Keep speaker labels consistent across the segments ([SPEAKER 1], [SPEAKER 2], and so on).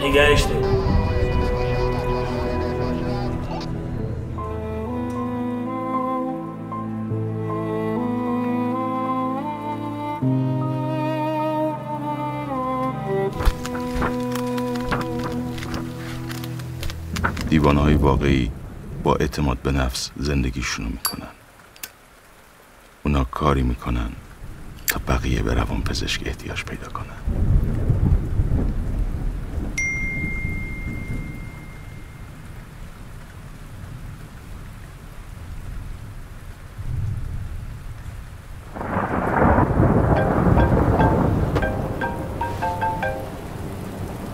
[SPEAKER 1] نگهش دار
[SPEAKER 2] دیوانه واقعی با اعتماد به نفس زندگیشونو می‌کنن. اونا کاری می‌کنن تا بقیه به روان پزشک احتیاج پیدا کنن.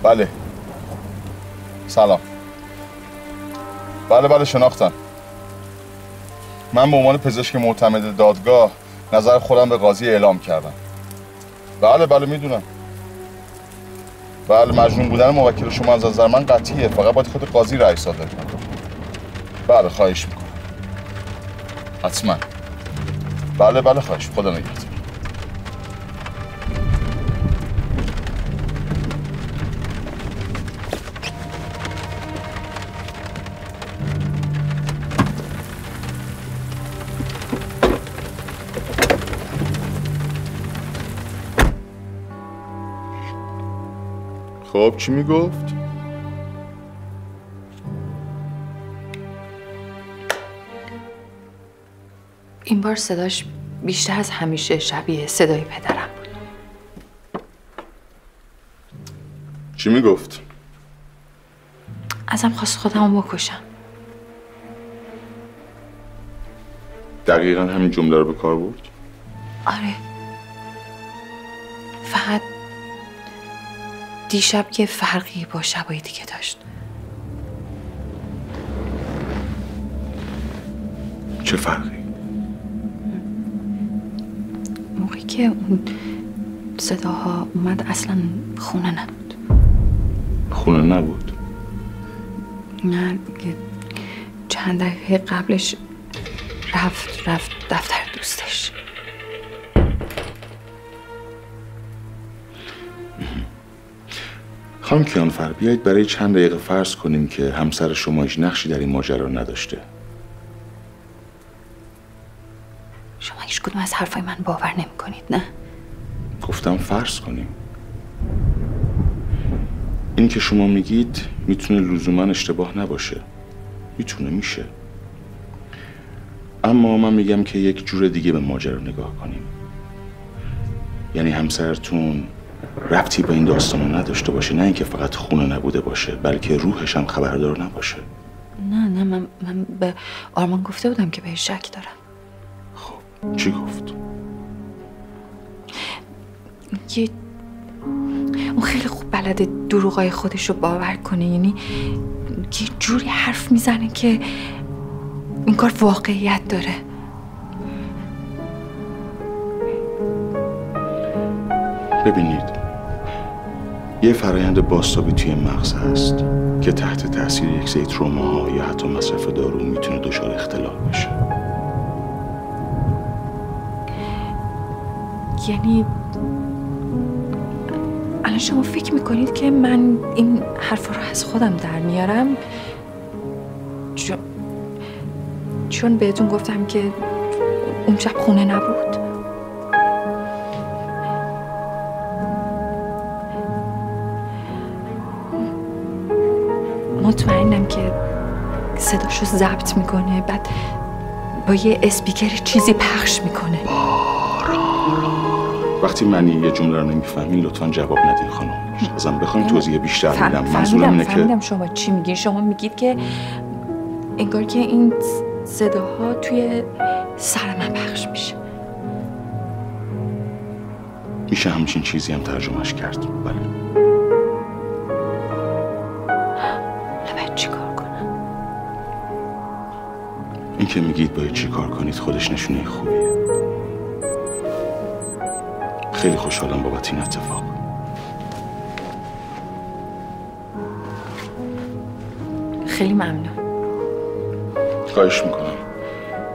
[SPEAKER 3] بله. سلام. بله بله شناختم. من به عنوان پزشک معتمد دادگاه نظر خودم به قاضی اعلام کردم. بله بله می‌دونم. بله مجنون بودن موکل شما از نظر من قطعیه. فقط باید خود قاضی رئیس صادر کنه. بله خواهش می‌کنم. حتما. بله بله خواهش. خدا نگهدار. خب چی می‌گفت؟
[SPEAKER 4] این بار صداش بیشتر از همیشه شبیه صدای پدرم بود
[SPEAKER 3] چی می‌گفت؟
[SPEAKER 4] ازم خواست خودمو بکشم
[SPEAKER 3] دقیقا همین جمله رو به کار برد؟
[SPEAKER 4] آره دیشب که فرقی با شبای دیگه داشت.
[SPEAKER 3] چه فرقی؟
[SPEAKER 4] موقعی که اون صداها اومد اصلا خونه نبود.
[SPEAKER 2] خونه نبود؟
[SPEAKER 4] نه چند دقیقه قبلش رفت رفت دفتر دوستش.
[SPEAKER 2] خانم کیانفر بیایید برای چند دقیقه فرض کنیم که همسر شما هیچ نقشی در این ماجرا نداشته.
[SPEAKER 4] شما هیچ کدوم از حرفای من باور نمی کنید نه؟
[SPEAKER 2] گفتم فرض کنیم. این که شما میگید می‌تونه لزوما اشتباه نباشه. می‌تونه میشه. اما من میگم که یک جور دیگه به ماجرا نگاه کنیم. یعنی همسرتون ربطی به این داستان نداشته باشه. نه اینکه فقط خونه نبوده باشه بلکه روحش هم خبردار نباشه.
[SPEAKER 4] نه نه من, من به آرمان گفته بودم که بهش شک دارم.
[SPEAKER 2] چی گفت؟
[SPEAKER 4] یه اون خیلی خوب بلده دروغای خودش رو باور کنه. یعنی یه جوری حرف می‌زنه که این کار واقعیت داره.
[SPEAKER 2] ببینید. یه فرایند باستابی توی مغز هست که تحت تاثیر یک سری تروماها یا حتی مصرف دارو می‌تونه دچار اختلال بشه.
[SPEAKER 4] یعنی الان شما فکر می‌کنید که من این حرفا رو از خودم در میارم؟ چون چون بهتون گفتم که اون شب خونه نبود. مطمئنم که صداشو ضبط می‌کنه بعد با یه اسپیکر چیزی پخش می‌کنه.
[SPEAKER 2] وقتی من یه جمله رو نمی‌فهمین لطفا جواب ندین خانم. ازم بخواین توضیح بیشتر میدم. منظورم اینه که
[SPEAKER 4] فهمیدم شما چی میگین شما میگید که انگار که این صداها توی سر من پخش میشه.
[SPEAKER 2] میشه همچین چیزی هم ترجمهش کرد. بله. این که میگید باید چی کار کنید خودش نشونه خوبیه. خیلی خوشحالم بابت این اتفاق.
[SPEAKER 4] خیلی ممنون.
[SPEAKER 2] خواهش می‌کنم.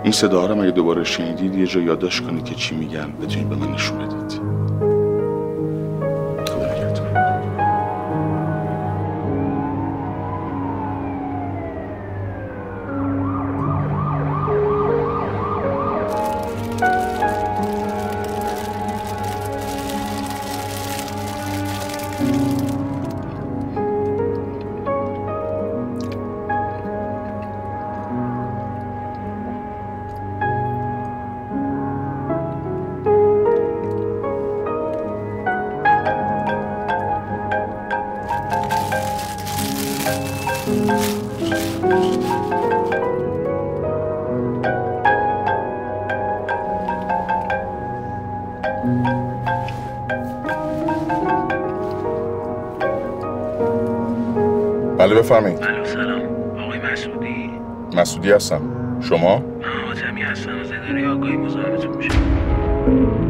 [SPEAKER 2] این صدا رو اگه دوباره شنیدید یه جا یادداشت کنید که چی میگن بتونید به من نشون بدید.
[SPEAKER 3] بله بفرمایید.
[SPEAKER 1] الو سلام. آقای مسعودی.
[SPEAKER 3] مسعودی هستم. شما؟
[SPEAKER 1] من حاتمی هستم. از اداره آگاهی مزاحمتون میشم.